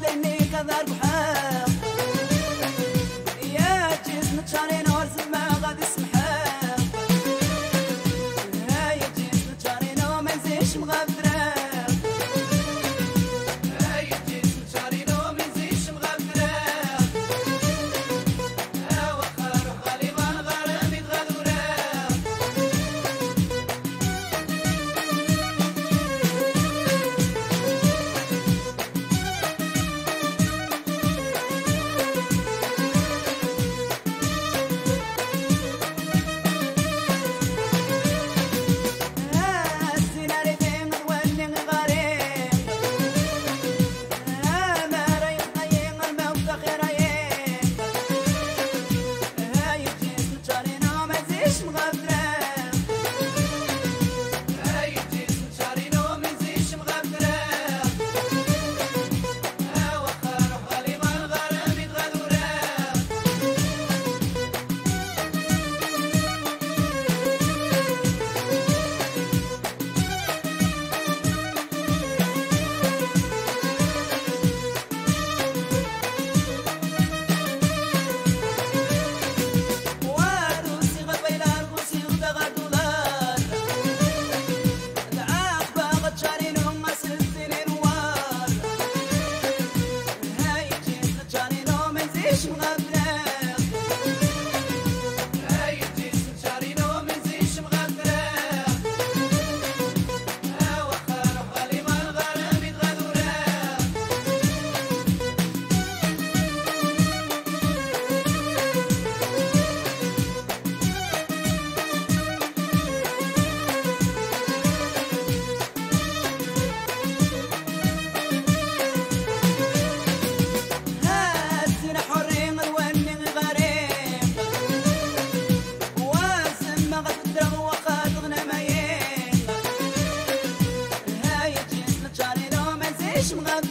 De ning a dar. É isso vida.